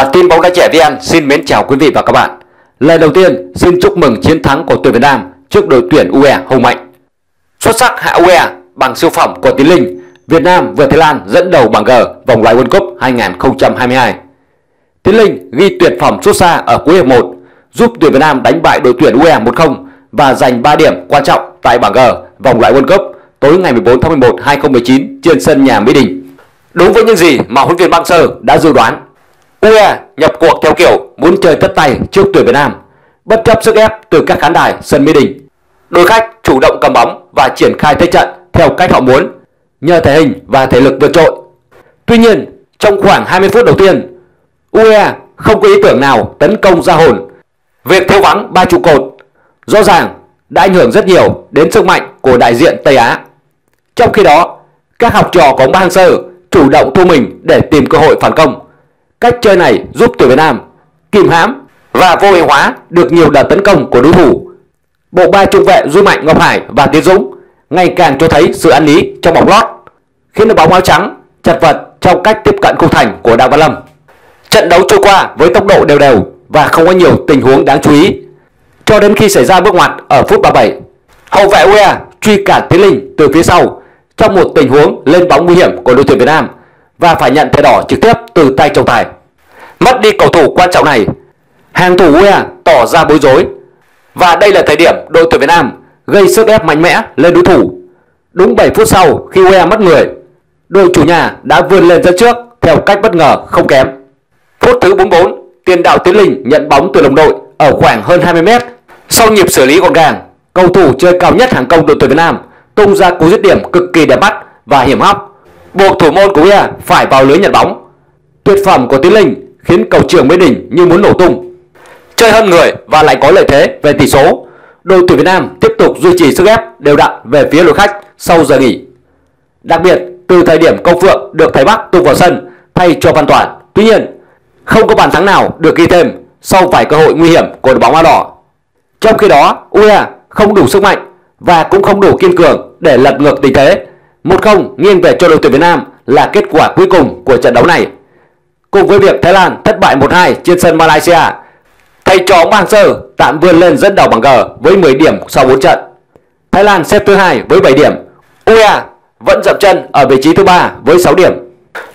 Bản tin bóng đá trẻ VN xin mến chào quý vị và các bạn. Lời đầu tiên xin chúc mừng chiến thắng của tuyển Việt Nam trước đội tuyển UE hùng mạnh. Xuất sắc hạ UE bằng siêu phẩm của Tiến Linh, Việt Nam vượt Thái Lan dẫn đầu bảng G vòng loại World Cup 2022. Tiến Linh ghi tuyệt phẩm xuất xa ở cuối hiệp 1, giúp tuyển Việt Nam đánh bại đội tuyển UE 1-0 và giành 3 điểm quan trọng tại bảng G vòng loại World Cup tối ngày 14 tháng 11 2019 trên sân nhà Mỹ Đình. Đúng với những gì mà huấn luyện viên Bang Sơ đã dự đoán, UE nhập cuộc theo kiểu muốn chơi tất tay trước tuyển Việt Nam, bất chấp sức ép từ các khán đài sân Mỹ Đình. Đội khách chủ động cầm bóng và triển khai thế trận theo cách họ muốn, nhờ thể hình và thể lực vượt trội. Tuy nhiên, trong khoảng 20 phút đầu tiên, UE không có ý tưởng nào tấn công ra hồn. Việc thiếu vắng ba trụ cột rõ ràng đã ảnh hưởng rất nhiều đến sức mạnh của đại diện Tây Á. Trong khi đó, các học trò của ông Bang Sơ chủ động thu mình để tìm cơ hội phản công. Cách chơi này giúp tuyển Việt Nam kìm hãm và vô hiệu hóa được nhiều đợt tấn công của đối thủ. Bộ ba trung vệ Duy Mạnh, Ngọc Hải và Tiến Dũng ngày càng cho thấy sự ăn lý trong bóng lót, khiến đội bóng áo trắng chật vật trong cách tiếp cận khung thành của Đặng Văn Lâm. Trận đấu trôi qua với tốc độ đều đều và không có nhiều tình huống đáng chú ý. Cho đến khi xảy ra bước ngoặt ở phút 37, hậu vệ UE truy cản Tiến Linh từ phía sau trong một tình huống lên bóng nguy hiểm của đội tuyển Việt Nam và phải nhận thẻ đỏ trực tiếp từ tay trọng tài. Mất đi cầu thủ quan trọng này, hàng thủ UEA tỏ ra bối rối và đây là thời điểm đội tuyển Việt Nam gây sức ép mạnh mẽ lên đối thủ. Đúng 7 phút sau khi UE mất người, đội chủ nhà đã vươn lên dẫn trước theo cách bất ngờ không kém. Phút thứ 44, tiền đạo Tiến Linh nhận bóng từ đồng đội ở khoảng hơn 20 mét. Sau nhịp xử lý gọn gàng, cầu thủ chơi cao nhất hàng công đội tuyển Việt Nam tung ra cú dứt điểm cực kỳ đẹp mắt và hiểm hóc, buộc thủ môn của UE phải vào lưới nhận bóng. Tuyệt phẩm của Tiến Linh khiến cầu trưởng Mỹ Đình như muốn nổ tung. Chơi hơn người và lại có lợi thế về tỷ số, đội tuyển Việt Nam tiếp tục duy trì sức ép đều đặn về phía đội khách sau giờ nghỉ. Đặc biệt, từ thời điểm Công Phượng được thầy Bắc tung vào sân thay cho Văn Toản, tuy nhiên không có bàn thắng nào được ghi thêm sau vài cơ hội nguy hiểm của đội bóng áo đỏ. Trong khi đó, UE không đủ sức mạnh và cũng không đủ kiên cường để lật ngược tình thế. 1-0 nghiêng về cho đội tuyển Việt Nam là kết quả cuối cùng của trận đấu này. Cùng với việc Thái Lan thất bại 1-2 trên sân Malaysia, thầy trò ông Bang Sơ tạm vươn lên dẫn đầu bảng G với 10 điểm sau 4 trận. Thái Lan xếp thứ hai với 7 điểm. UEA vẫn dậm chân ở vị trí thứ ba với 6 điểm.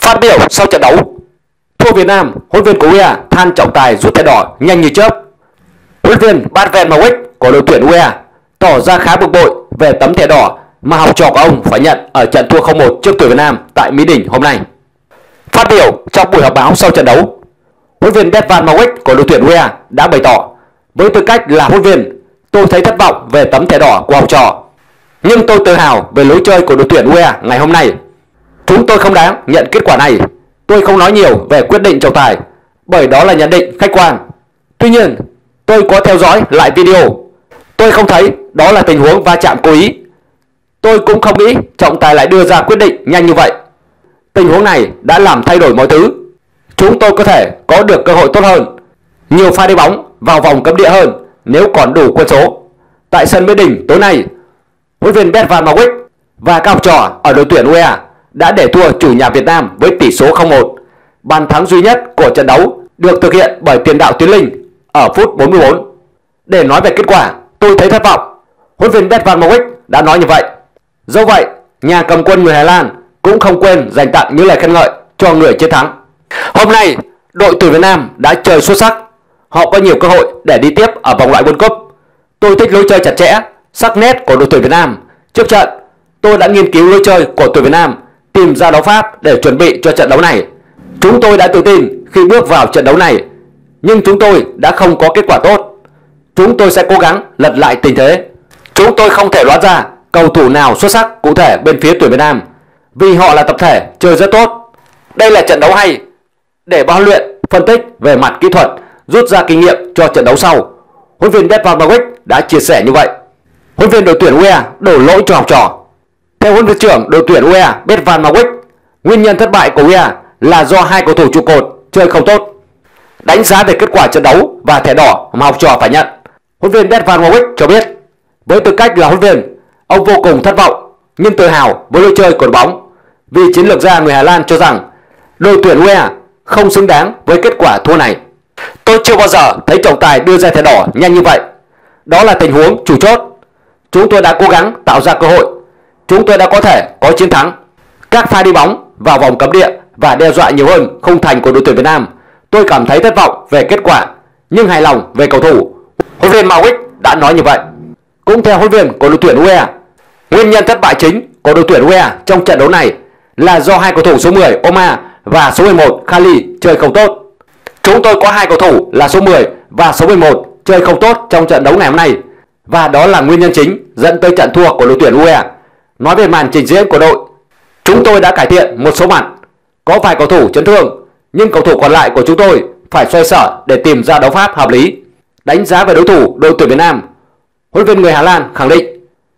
Phát biểu sau trận đấu, thua Việt Nam, huấn luyện của UEA than trọng tài rút thẻ đỏ nhanh như chớp. Huấn luyện viên Bart Van của đội tuyển UEA tỏ ra khá bực bội về tấm thẻ đỏ mà học trò của ông phải nhận ở trận thua 0-1 trước tuyển Việt Nam tại Mỹ Đình hôm nay. Phát biểu trong buổi họp báo sau trận đấu, huấn viên Bert Van Marwijk của đội tuyển Uea đã bày tỏ với tư cách là huấn viên, tôi thấy thất vọng về tấm thẻ đỏ của học trò. Nhưng tôi tự hào về lối chơi của đội tuyển Uea ngày hôm nay. Chúng tôi không đáng nhận kết quả này. Tôi không nói nhiều về quyết định trọng tài, bởi đó là nhận định khách quan. Tuy nhiên, tôi có theo dõi lại video. Tôi không thấy đó là tình huống va chạm cố ý. Tôi cũng không nghĩ trọng tài lại đưa ra quyết định nhanh như vậy. Tình huống này đã làm thay đổi mọi thứ. Chúng tôi có thể có được cơ hội tốt hơn, nhiều pha đi bóng vào vòng cấm địa hơn nếu còn đủ quân số. Tại sân Mỹ Đình tối nay, huấn luyện viên Bert Van Marwijk và các học trò ở đội tuyển UEA đã để thua chủ nhà Việt Nam với tỷ số 0-1. Bàn thắng duy nhất của trận đấu được thực hiện bởi tiền đạo Tiến Linh ở phút 44. Để nói về kết quả, tôi thấy thất vọng. Huấn luyện viên Bert Van Marwijk đã nói như vậy do vậy, nhà cầm quân người Hà Lan cũng không quên dành tặng những lời khen ngợi cho người chiến thắng. Hôm nay, đội tuyển Việt Nam đã chơi xuất sắc. Họ có nhiều cơ hội để đi tiếp ở vòng loại World Cup. Tôi thích lối chơi chặt chẽ, sắc nét của đội tuyển Việt Nam. Trước trận, tôi đã nghiên cứu lối chơi của tuyển Việt Nam, tìm ra đấu pháp để chuẩn bị cho trận đấu này. Chúng tôi đã tự tin khi bước vào trận đấu này, nhưng chúng tôi đã không có kết quả tốt. Chúng tôi sẽ cố gắng lật lại tình thế. Chúng tôi không thể đoán ra cầu thủ nào xuất sắc cụ thể bên phía tuyển Việt Nam vì họ là tập thể chơi rất tốt. Đây là trận đấu hay để bao luyện, phân tích về mặt kỹ thuật, rút ra kinh nghiệm cho trận đấu sau. Huấn viên Bert Van Marwijk đã chia sẻ như vậy. Huấn viên đội tuyển UE đổ lỗi cho học trò. Theo huấn viên trưởng đội tuyển UE Bert Van Marwijk, nguyên nhân thất bại của UE là do hai cầu thủ trụ cột chơi không tốt. Đánh giá về kết quả trận đấu và thẻ đỏ mà học trò phải nhận, huấn viên Bert Van Marwijk cho biết với tư cách là huấn viên, ông vô cùng thất vọng nhưng tự hào với lối chơi của đội bóng vì chiến lược gia người Hà Lan cho rằng đội tuyển UE không xứng đáng với kết quả thua này. Tôi chưa bao giờ thấy trọng tài đưa ra thẻ đỏ nhanh như vậy. Đó là tình huống chủ chốt. Chúng tôi đã cố gắng tạo ra cơ hội. Chúng tôi đã có thể có chiến thắng. Các pha đi bóng vào vòng cấm địa và đe dọa nhiều hơn không thành của đội tuyển Việt Nam. Tôi cảm thấy thất vọng về kết quả nhưng hài lòng về cầu thủ. Huấn luyện viên Mawick đã nói như vậy. Cũng theo huấn luyện của đội tuyển UE, nguyên nhân thất bại chính của đội tuyển UE trong trận đấu này là do hai cầu thủ số 10 Oma và số 11 Khali chơi không tốt. Chúng tôi có hai cầu thủ là số 10 và số 11 chơi không tốt trong trận đấu ngày hôm nay và đó là nguyên nhân chính dẫn tới trận thua của đội tuyển UE. Nói về màn trình diễn của đội, chúng tôi đã cải thiện một số mặt. Có vài cầu thủ chấn thương, nhưng cầu thủ còn lại của chúng tôi phải xoay sở để tìm ra đấu pháp hợp lý. Đánh giá về đối thủ đội tuyển Việt Nam, huấn luyện viên người Hà Lan khẳng định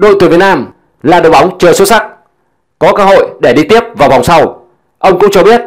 đội tuyển Việt Nam là đội bóng chơi xuất sắc, có cơ hội để đi tiếp vào vòng sau. Ông cũng cho biết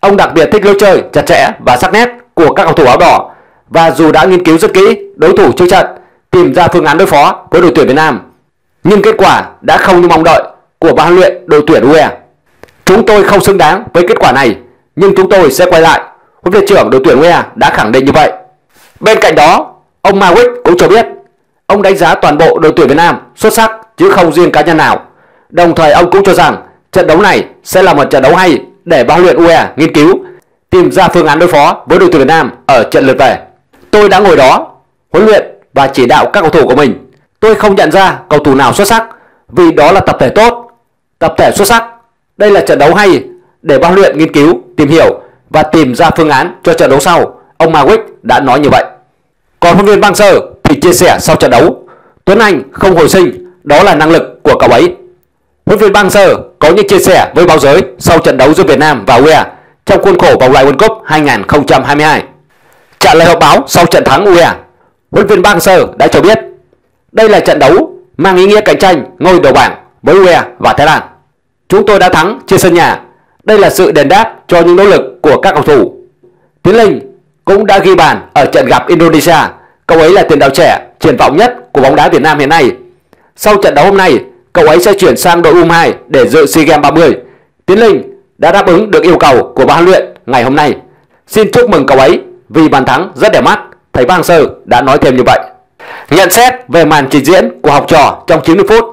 ông đặc biệt thích lối chơi chặt chẽ và sắc nét của các cầu thủ áo đỏ và dù đã nghiên cứu rất kỹ đối thủ trước trận, tìm ra phương án đối phó với đội tuyển Việt Nam, nhưng kết quả đã không như mong đợi của ban luyện đội tuyển UE. Chúng tôi không xứng đáng với kết quả này, nhưng chúng tôi sẽ quay lại. Huấn luyện trưởng đội tuyển UE đã khẳng định như vậy. Bên cạnh đó, ông Mawick cũng cho biết ông đánh giá toàn bộ đội tuyển Việt Nam xuất sắc chứ không riêng cá nhân nào. Đồng thời ông cũng cho rằng trận đấu này sẽ là một trận đấu hay để ban luyện UE nghiên cứu tìm ra phương án đối phó với đội tuyển Việt Nam ở trận lượt về. Tôi đã ngồi đó huấn luyện và chỉ đạo các cầu thủ của mình. Tôi không nhận ra cầu thủ nào xuất sắc vì đó là tập thể tốt, tập thể xuất sắc. Đây là trận đấu hay để ban luyện nghiên cứu, tìm hiểu và tìm ra phương án cho trận đấu sau. Ông Mawick đã nói như vậy. Còn huấn luyện Bang Sơ thì chia sẻ sau trận đấu, Tuấn Anh không hồi sinh, đó là năng lực của cậu ấy. Huấn viên Bang Sơ có những chia sẻ với báo giới sau trận đấu giữa Việt Nam và UE trong khuôn khổ vòng loại World Cup 2022. Trả lời họp báo sau trận thắng UE, huấn viên Bang Sơ đã cho biết đây là trận đấu mang ý nghĩa cạnh tranh ngôi đầu bảng với UE và Thái Lan. Chúng tôi đã thắng trên sân nhà. Đây là sự đền đáp cho những nỗ lực của các cầu thủ. Tiến Linh cũng đã ghi bàn ở trận gặp Indonesia. Cậu ấy là tiền đạo trẻ triển vọng nhất của bóng đá Việt Nam hiện nay. Sau trận đấu hôm nay, cậu ấy sẽ chuyển sang đội U2 để dự SEA Games 30. Tiến Linh đã đáp ứng được yêu cầu của ban luyện ngày hôm nay. Xin chúc mừng cậu ấy vì bàn thắng rất đẹp mắt. Thầy Bang Sơ đã nói thêm như vậy. Nhận xét về màn trình diễn của học trò trong 90 phút,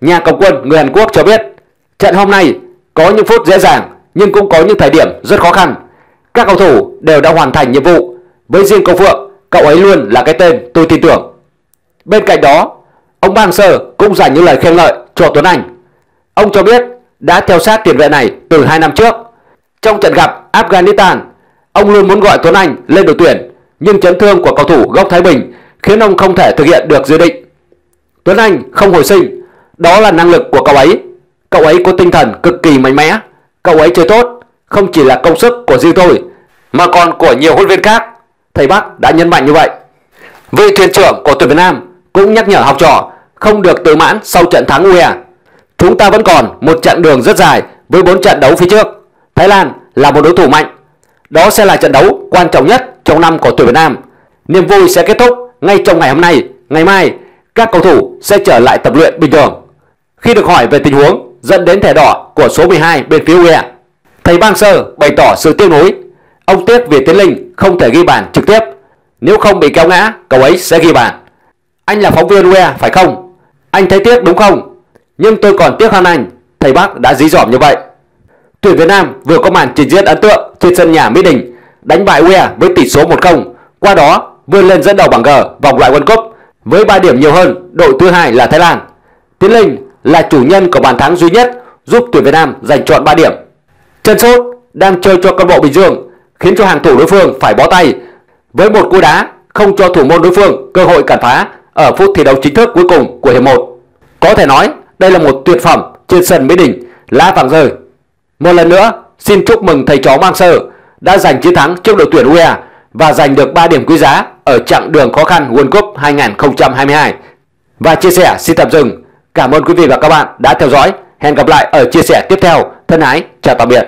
nhà cầm quân người Hàn Quốc cho biết trận hôm nay có những phút dễ dàng nhưng cũng có những thời điểm rất khó khăn. Các cầu thủ đều đã hoàn thành nhiệm vụ. Với riêng cầu Phượng, cậu ấy luôn là cái tên tôi tin tưởng. Bên cạnh đó, ông Ban Sơ cũng dành những lời khen ngợi cho Tuấn Anh. Ông cho biết đã theo sát tiền vệ này từ 2 năm trước. Trong trận gặp Afghanistan, ông luôn muốn gọi Tuấn Anh lên đội tuyển, nhưng chấn thương của cầu thủ gốc Thái Bình khiến ông không thể thực hiện được dự định. Tuấn Anh không hồi sinh, đó là năng lực của cậu ấy. Cậu ấy có tinh thần cực kỳ mạnh mẽ, cậu ấy chơi tốt, không chỉ là công sức của riêng tôi, mà còn của nhiều huấn viên khác. Thầy Bắc đã nhấn mạnh như vậy. Vị thuyền trưởng của tuyển Việt Nam cũng nhắc nhở học trò không được tự mãn sau trận thắng UE. Chúng ta vẫn còn một chặng đường rất dài với 4 trận đấu phía trước. Thái Lan là một đối thủ mạnh. Đó sẽ là trận đấu quan trọng nhất trong năm của tuyển Việt Nam. Niềm vui sẽ kết thúc ngay trong ngày hôm nay, ngày mai các cầu thủ sẽ trở lại tập luyện bình thường. Khi được hỏi về tình huống dẫn đến thẻ đỏ của số 12 bên phía UE, thầy Bang Sơ bày tỏ sự tiếc nuối. Ông tiếc vì Tiến Linh không thể ghi bàn trực tiếp. Nếu không bị kéo ngã, cậu ấy sẽ ghi bàn. Anh là phóng viên UE phải không? Anh thấy tiếc đúng không? Nhưng tôi còn tiếc hơn anh, thầy bác đã dí dỏm như vậy. Tuyển Việt Nam vừa có màn trình diễn ấn tượng trên sân nhà Mỹ Đình, đánh bại UE với tỷ số 1-0, qua đó vươn lên dẫn đầu bảng G vòng loại World Cup với 3 điểm nhiều hơn đội thứ hai là Thái Lan. Tiến Linh là chủ nhân của bàn thắng duy nhất giúp tuyển Việt Nam giành chọn 3 điểm. Chân sốt đang chơi cho câu bộ Bình Dương khiến cho hàng thủ đối phương phải bó tay với một cú đá không cho thủ môn đối phương cơ hội cản phá ở phút thi đấu chính thức cuối cùng của hiệp 1. Có thể nói đây là một tuyệt phẩm trên sân Mỹ Đình, lá vàng rơi. Một lần nữa, xin chúc mừng thầy chó Mang Sơ đã giành chiến thắng trước đội tuyển UE và giành được 3 điểm quý giá ở chặng đường khó khăn World Cup 2022. Và chia sẻ xin tạm dừng. Cảm ơn quý vị và các bạn đã theo dõi. Hẹn gặp lại ở chia sẻ tiếp theo. Thân ái, chào tạm biệt.